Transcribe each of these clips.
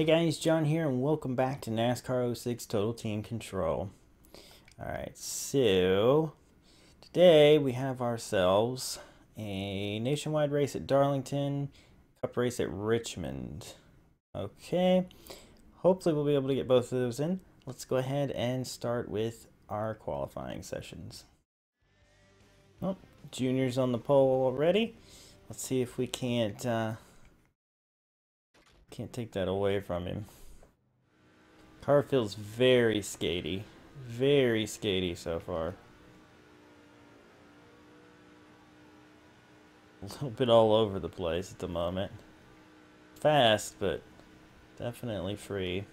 Hey guys, Jon here, and welcome back to NASCAR 06 Total Team Control. Alright, so today we have ourselves a nationwide race at Darlington, cup race at Richmond. Okay, hopefully we'll be able to get both of those in. Let's go ahead and start with our qualifying sessions. Oh, Junior's on the pole already. Let's see if we can't uh, can't take that away from him. Car feels very skatey. Very skatey so far. A little bit all over the place at the moment. Fast, but definitely free.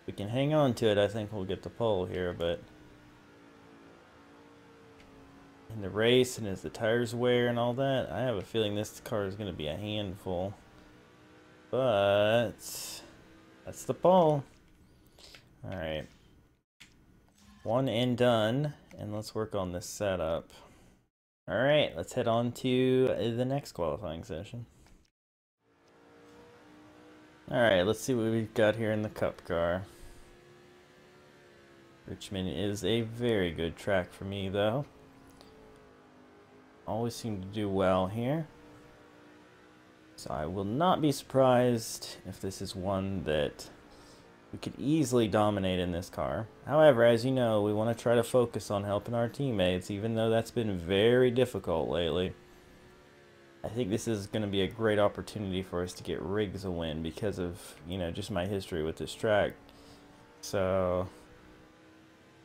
If we can hang on to it, I think we'll get the pole here, but in the race and as the tires wear and all that, I have a feeling this car is going to be a handful. But that's the ball. Alright. One and done. And let's work on this setup. Alright, let's head on to the next qualifying session. Alright, let's see what we've got here in the cup car. Richmond is a very good track for me though. Always seem to do well here. So I will not be surprised if this is one that we could easily dominate in this car. However, as you know, we want to try to focus on helping our teammates, even though that's been very difficult lately. I think this is going to be a great opportunity for us to get Riggs a win because of, you know, just my history with this track. So,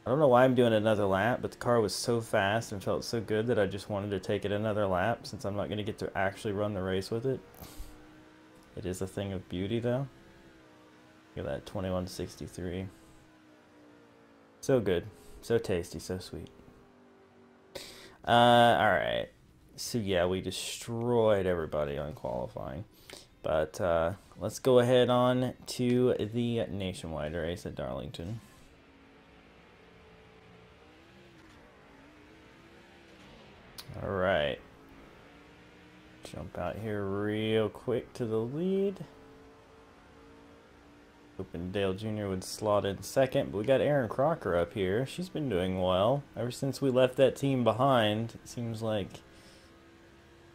I don't know why I'm doing another lap, but the car was so fast and felt so good that I just wanted to take it another lap since I'm not going to get to actually run the race with it. It is a thing of beauty though. Look at that, 2163. So good. So tasty, so sweet. Uh, alright. So yeah, we destroyed everybody on qualifying. But uh, let's go ahead on to the nationwide race at Darlington. All right. Jump out here real quick to the lead. Hoping Dale Jr. would slot in second, but we got Erin Crocker up here. She's been doing well. Ever since we left that team behind, it seems like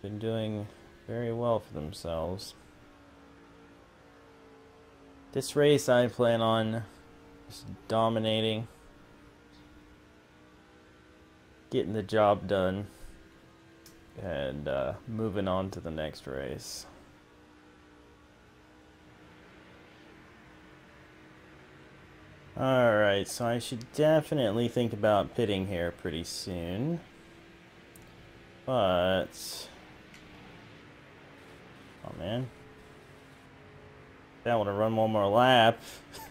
been doing very well for themselves. This race I plan on just dominating, getting the job done and uh, moving on to the next race. Alright, so I should definitely think about pitting here pretty soon. But... Oh man. I want to run one more lap.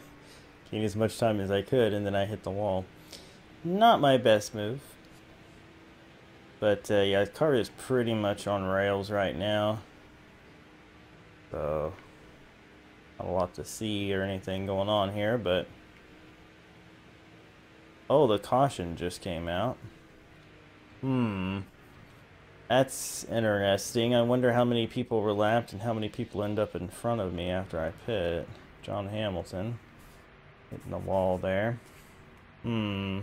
Gain as much time as I could, and then I hit the wall. Not my best move. But uh, yeah, the car is pretty much on rails right now. So, not a lot to see or anything going on here, but... Oh, the caution just came out. Hmm. That's interesting. I wonder how many people were lapped and how many people end up in front of me after I pit. John Hamilton. Hitting the wall there. Hmm.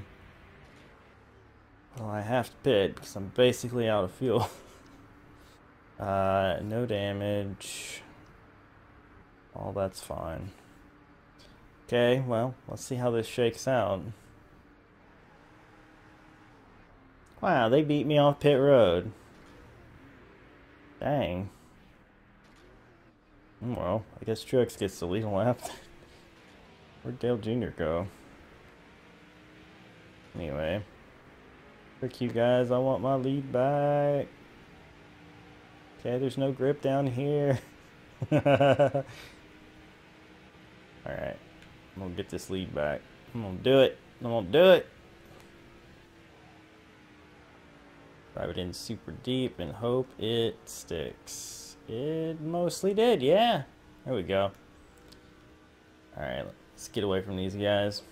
Well, I have to pit because I'm basically out of fuel. uh, no damage. All that's fine. Okay, well, let's see how this shakes out. Wow, they beat me off pit road. Dang. Well, I guess Truex gets the lead lap. Where'd Dale Jr. go? Anyway. Frick you guys, I want my lead back. Okay, there's no grip down here. Alright. I'm gonna get this lead back. I'm gonna do it. I'm gonna do it. Drive it in super deep and hope it sticks. It mostly did, yeah. There we go. Alright, let's get away from these guys.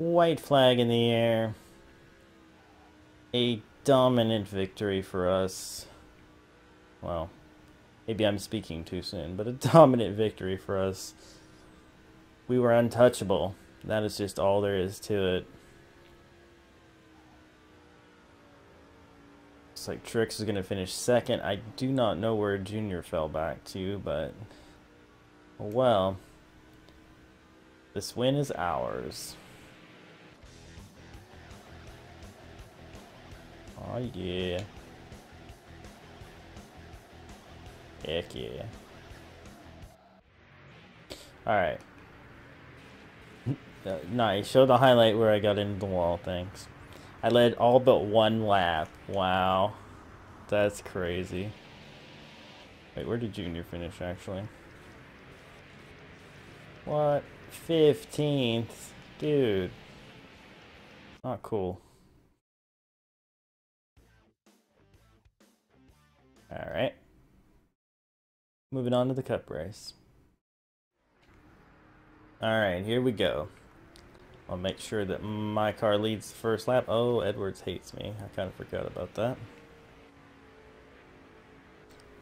White flag in the air. A dominant victory for us. Well, Maybe I'm speaking too soon, but a dominant victory for us. We were untouchable. That is just all there is to it. Looks like Truex is going to finish second. I do not know where Junior fell back to, but... Well... This win is ours. Oh yeah. Heck yeah. Alright. Uh, nice. Show the highlight where I got into the wall, thanks. I led all but one lap. Wow. That's crazy. Wait, where did Junior finish, actually? What? 15th? Dude. Not cool. Alright. Moving on to the cup race. Alright, here we go. I'll make sure that my car leads the first lap. Oh, Edwards hates me. I kind of forgot about that.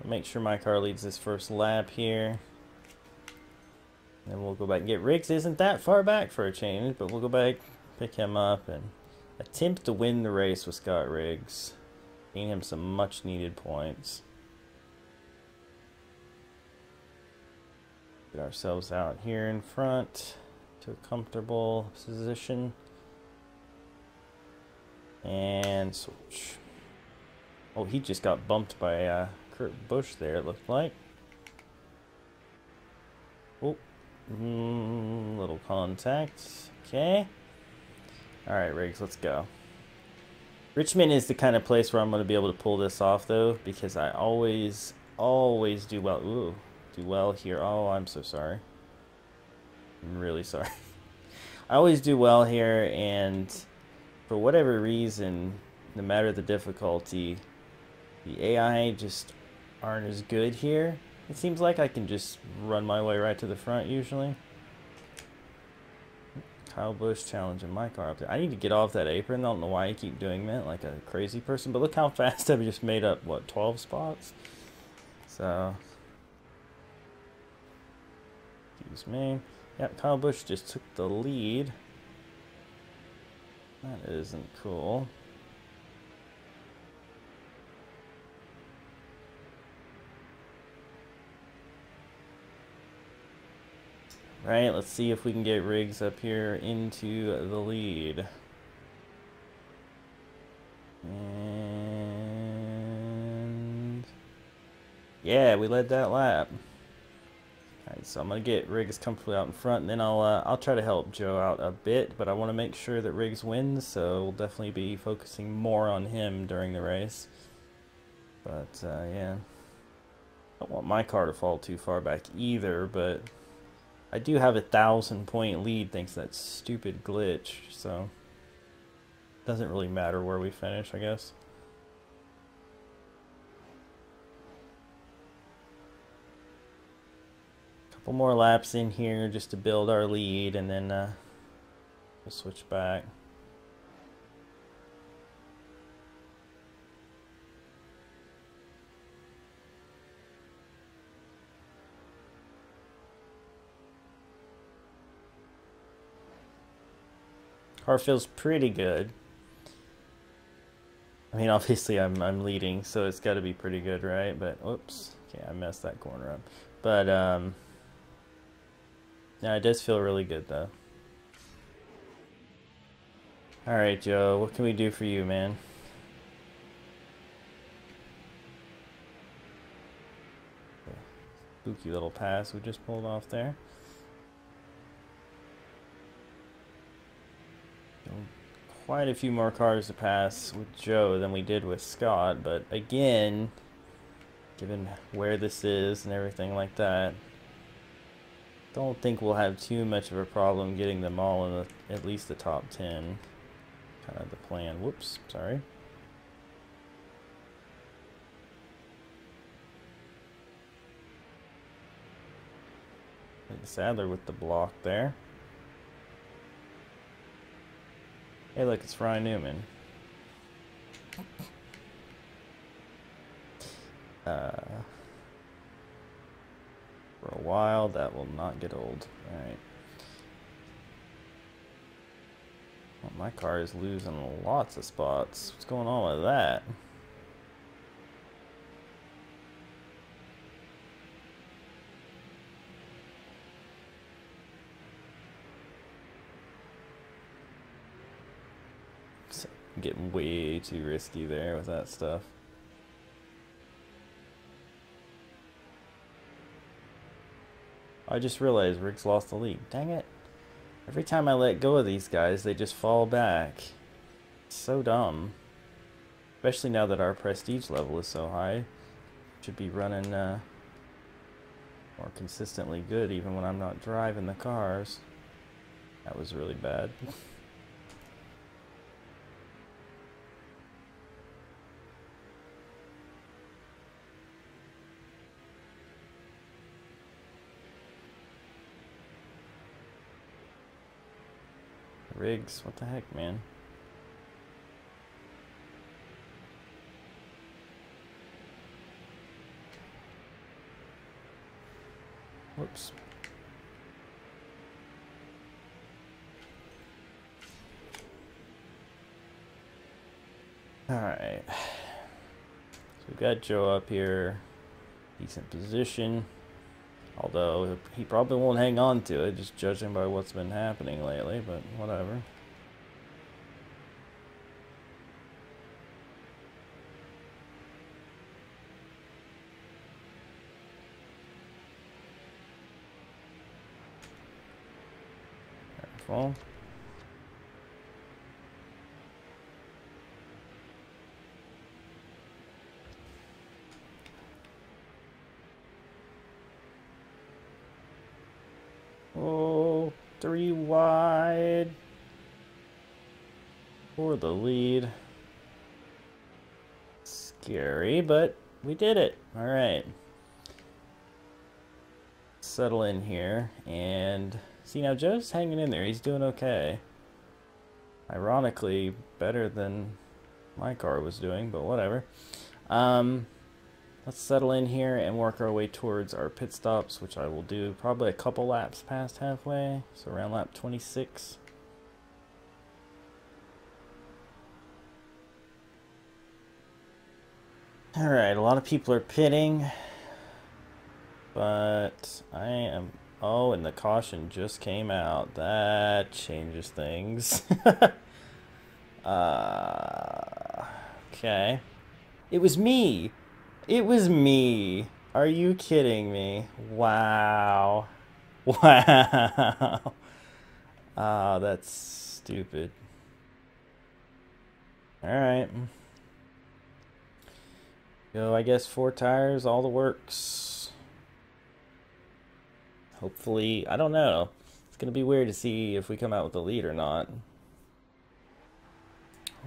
I'll make sure my car leads this first lap here. Then we'll go back and get Riggs. Isn't that far back for a change, but we'll go back, pick him up, and attempt to win the race with Scott Riggs. Him some much needed points. Get ourselves out here in front to a comfortable position. And switch. Oh, he just got bumped by uh, Kurt Busch there, it looked like. Oh, mm, little contact. Okay. Alright, Riggs, let's go. Richmond is the kind of place where I'm going to be able to pull this off, though, because I always, always do well. Ooh, do well here. Oh, I'm so sorry. I'm really sorry. I always do well here, and for whatever reason, no matter the difficulty, the AI just aren't as good here. It seems like I can just run my way right to the front usually. Kyle Busch challenging my car up there. I need to get off that apron. I don't know why I keep doing that like a crazy person, but look how fast I've just made up, what, 12 spots? So, excuse me. Yep, Kyle Busch just took the lead. That isn't cool. Right, let's see if we can get Riggs up here into the lead. And yeah, we led that lap. Alright, so I'm gonna get Riggs comfortably out in front, and then I'll uh, I'll try to help Joe out a bit, but I want to make sure that Riggs wins, so we'll definitely be focusing more on him during the race. But uh, yeah, I don't want my car to fall too far back either, but I do have a thousand point lead thanks to that stupid glitch, so doesn't really matter where we finish, I guess. A couple more laps in here just to build our lead, and then uh, we'll switch back. Car feels pretty good. I mean, obviously I'm I'm leading, so it's got to be pretty good, right? But oops, okay, I messed that corner up. But um, yeah, it does feel really good though. All right, Joe, what can we do for you, man? Spooky little pass we just pulled off there. Quite a few more cars to pass with Joe than we did with Scott, but again, given where this is and everything like that, don't think we'll have too much of a problem getting them all in the, at least the top 10. Kind of the plan. Whoops, sorry. Sadler with the block there. Hey look, it's Ryan Newman. Uh, for a while. That will not get old. Alright. Well, my car is losing lots of spots. What's going on with that? Way too risky there with that stuff. I just realized Riggs lost the lead. Dang it. Every time I let go of these guys, they just fall back. So dumb. Especially now that our prestige level is so high. Should be running uh, more consistently good even when I'm not driving the cars. That was really bad. Riggs, what the heck, man? Whoops. Alright. So we've got Joe up here. Decent position. Although he probably won't hang on to it, just judging by what's been happening lately, but whatever. Careful. Three wide for the lead. Scary, but we did it. All right. Settle in here and see now Joe's hanging in there. He's doing okay. Ironically, better than my car was doing, but whatever. Um, Let's settle in here and work our way towards our pit stops, which I will do probably a couple laps past halfway, so around lap 26. Alright, a lot of people are pitting, but I am... Oh, and the caution just came out. That changes things. uh, okay. It was me! It was me. Are you kidding me? Wow. Wow. Ah, oh, that's stupid. Alright. Go, I guess, four tires, all the works. Hopefully, I don't know. It's going to be weird to see if we come out with the lead or not.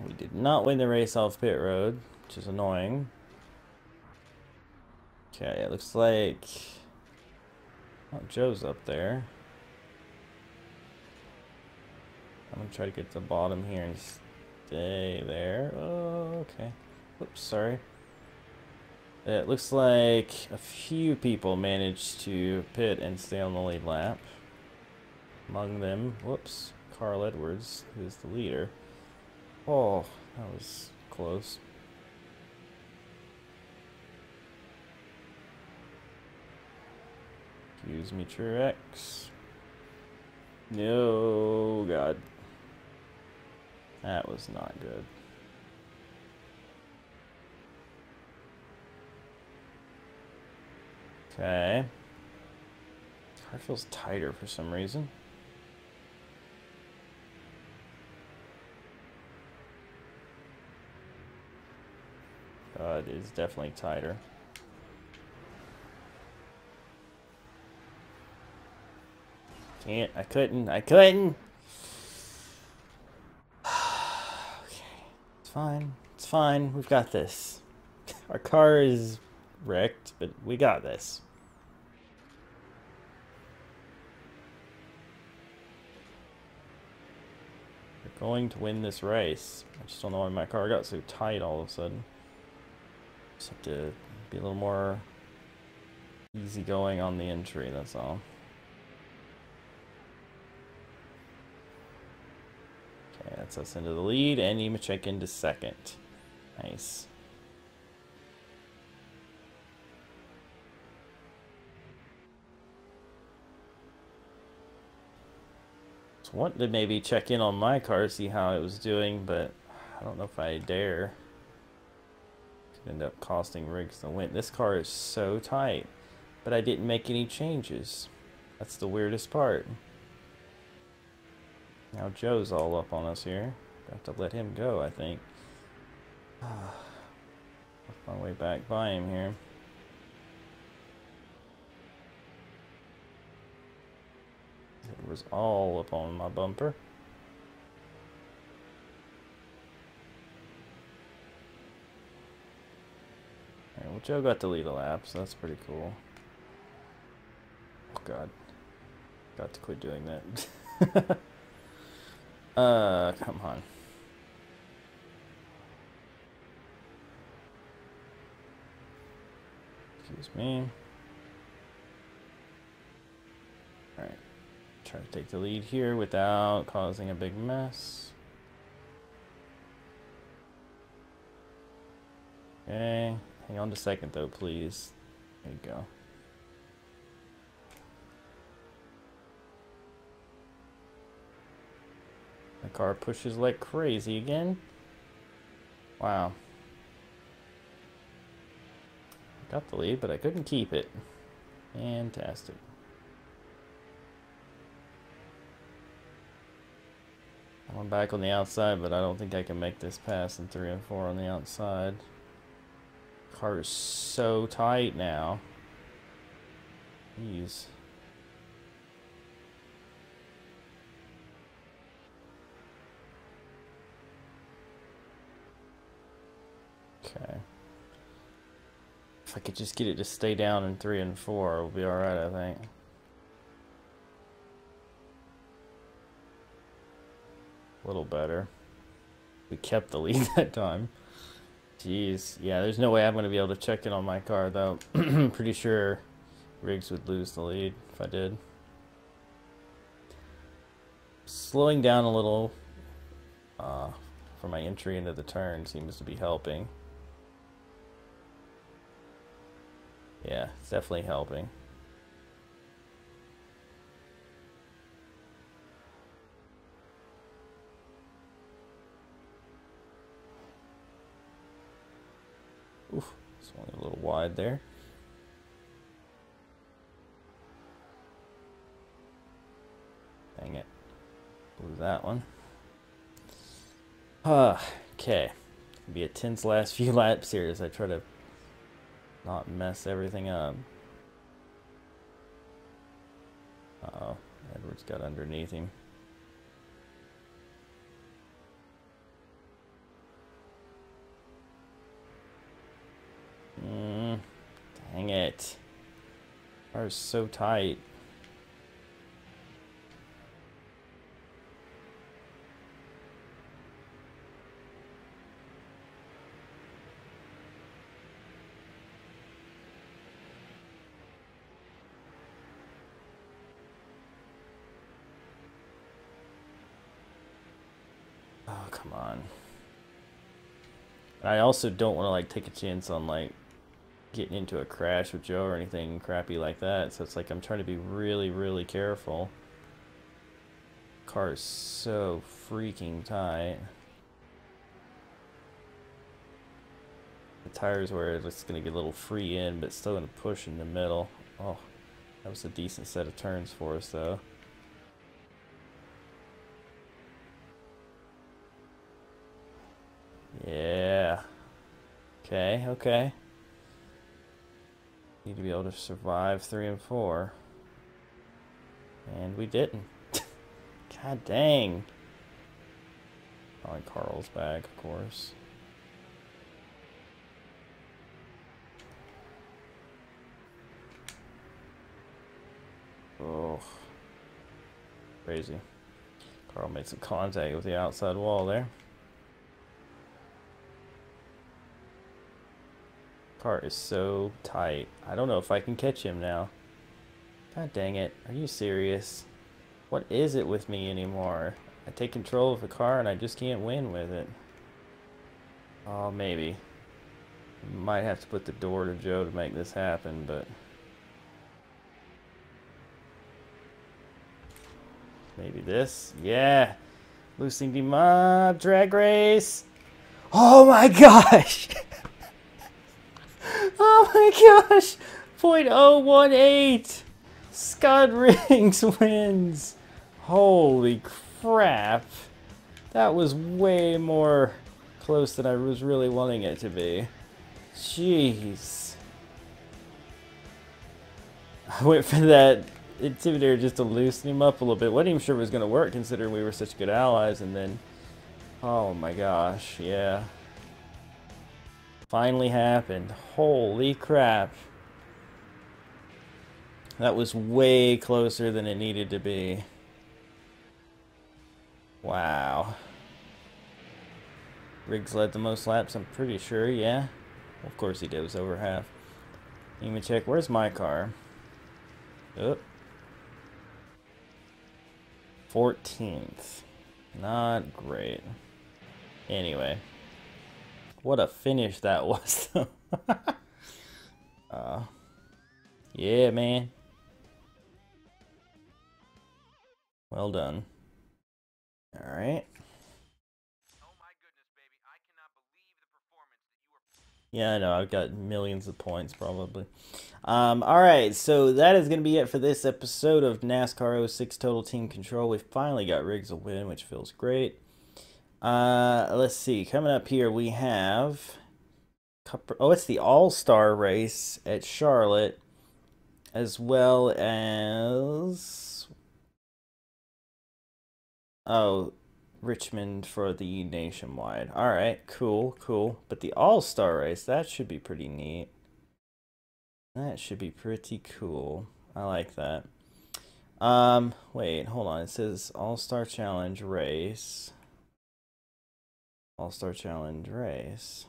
We did not win the race off pit road, which is annoying. Okay, it looks like oh, Joe's up there. I'm gonna try to get to the bottom here and stay there. Oh, okay. Oops, sorry. It looks like a few people managed to pit and stay on the lead lap. Among them, whoops, Carl Edwards, who's the leader. Oh, that was close. Excuse me, Truex. No, God. That was not good. Okay. Car feels tighter for some reason. God, it is definitely tighter. Can't. I couldn't. I couldn't. okay. It's fine. It's fine. We've got this. Our car is wrecked, but we got this. We're going to win this race. I just don't know why my car got so tight all of a sudden. Just have to be a little more easy going on the entry, that's all. That's us into the lead, and Nemechek into second. Nice. So wanted to maybe check in on my car, see how it was doing, but I don't know if I dare. Could end up costing Riggs the win. This car is so tight, but I didn't make any changes. That's the weirdest part. Now Joe's all up on us here. Got to let him go, I think. my way back by him here. It was all up on my bumper. Alright, well Joe got to lead a lap, so that's pretty cool. Oh god. Got to quit doing that. uh, come on. Excuse me. Alright. Try to take the lead here without causing a big mess. Okay. Hang on to second though, please. There you go. Car pushes like crazy again. Wow. Got the lead, but I couldn't keep it. Fantastic. I'm back on the outside, but I don't think I can make this pass in 3 and 4 on the outside. Car is so tight now. Jeez. Okay. If I could just get it to stay down in 3 and 4, it'll be alright, I think. A little better. We kept the lead that time. Jeez. Yeah, there's no way I'm going to be able to check it on my car, though. Pretty sure Riggs would lose the lead if I did. Slowing down a little uh, for my entry into the turn seems to be helping. Yeah, it's definitely helping. Oof, it's only a little wide there. Dang it. Blew that one. Ah, okay. Be a tense last few laps here as I try to not mess everything up. Uh oh Edwards got underneath him. Mm, dang it. Car is so tight. Come on. I also don't want to like take a chance on like getting into a crash with Joe or anything crappy like that. So it's like I'm trying to be really, really careful. Car is so freaking tight. The tires where it's going to get a little free in, but still going to push in the middle. Oh, that was a decent set of turns for us though. Yeah. Okay, okay. Need to be able to survive three and four. And we didn't. God dang. Probably Carl's bag, of course. Oh. Crazy. Carl made some contact with the outside wall there. Car is so tight. I don't know if I can catch him now. God dang it. Are you serious? What is it with me anymore? I take control of the car and I just can't win with it. Oh, maybe. Might have to put the door to Joe to make this happen, but... Maybe this? Yeah! Losing the mob drag race! Oh my gosh! Oh my gosh! 0.018! Scott Riggs wins! Holy crap! That was way more close than I was really wanting it to be. Jeez. I went for that Intimidator just to loosen him up a little bit. Wasn't even sure it was going to work considering we were such good allies and then... Oh my gosh, yeah. Finally happened. Holy crap. That was way closer than it needed to be. Wow. Riggs led the most laps, I'm pretty sure, yeah. Of course he did, it was over half. Me check, where's my car? Oh. 14th. Not great. Anyway. What a finish that was, uh, yeah, man. Well done. Alright. Yeah, I know. I've got millions of points, probably. Um, all right, so that is going to be it for this episode of NASCAR 06 Total Team Control. We finally got Riggs a win, which feels great. Uh, let's see. Coming up here, we have... Oh, it's the All-Star race at Charlotte, as well as... Oh, Richmond for the nationwide. All right, cool, cool. But the All-Star race, that should be pretty neat. That should be pretty cool. I like that. Um, wait, hold on. It says All-Star Challenge race. All-Star Challenge race.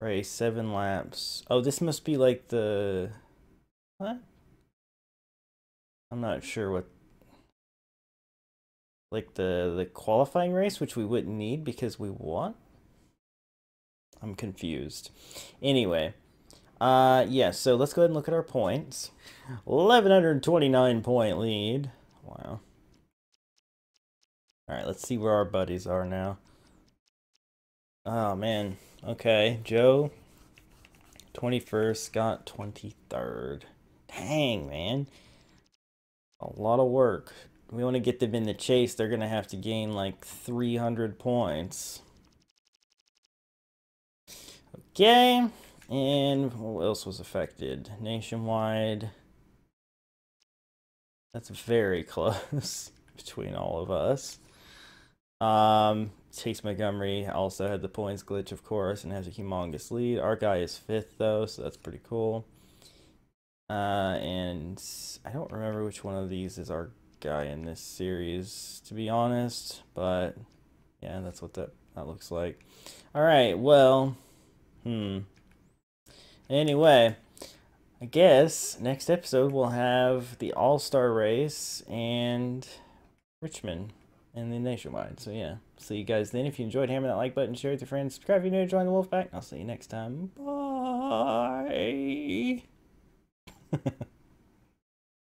Race, seven laps. Oh, this must be like the... What? I'm not sure what like the the qualifying race which we wouldn't need because we won I'm confused anyway uh yeah so let's go ahead and look at our points 1129 point lead wow all right let's see where our buddies are now oh man okay Joe 21st Scott 23rd dang man a lot of work. We want to get them in the chase. They're going to have to gain like 300 points. Okay. And what else was affected? Nationwide. That's very close between all of us. Um, Chase Montgomery also had the points glitch, of course, and has a humongous lead. Our guy is fifth, though, so that's pretty cool. Uh, and I don't remember which one of these is our guy in this series, to be honest. But yeah, that's what that, that looks like. All right, well, hmm. Anyway, I guess next episode we'll have the All Star race and Richmond and the nationwide. So yeah, see you guys then. If you enjoyed, hammer that like button, share with your friends, subscribe if you're new to join the Wolfpack. I'll see you next time. Bye.